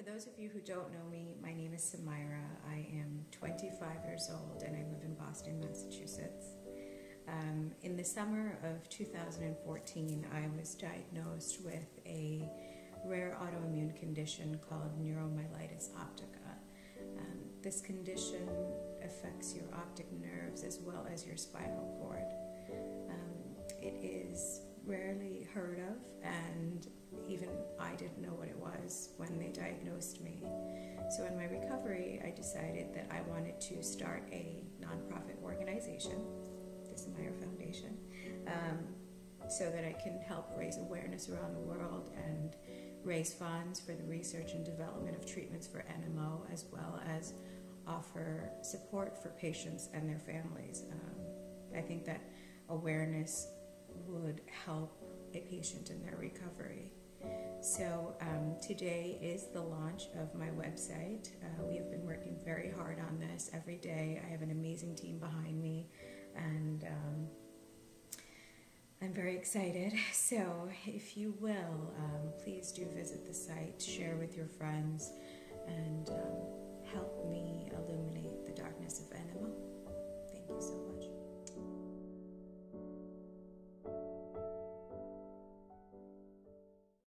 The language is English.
For those of you who don't know me, my name is Sumaira. I am 25 years old and I live in Boston, Massachusetts. Um, in the summer of 2014, I was diagnosed with a rare autoimmune condition called neuromyelitis optica. Um, this condition affects your optic nerves as well as your spinal cord. Um, it is rarely heard of, I didn't know what it was when they diagnosed me. So, in my recovery, I decided that I wanted to start a nonprofit organization, the Sumaira Foundation, um, so that I can help raise awareness around the world and raise funds for the research and development of treatments for NMO, as well as offer support for patients and their families. Um, I think that awareness would help a patient in their recovery. So um, today is the launch of my website. Uh, we have been working very hard on this every day. I have an amazing team behind me, and um, I'm very excited. So, if you will, um, please do visit the site, share with your friends, and um,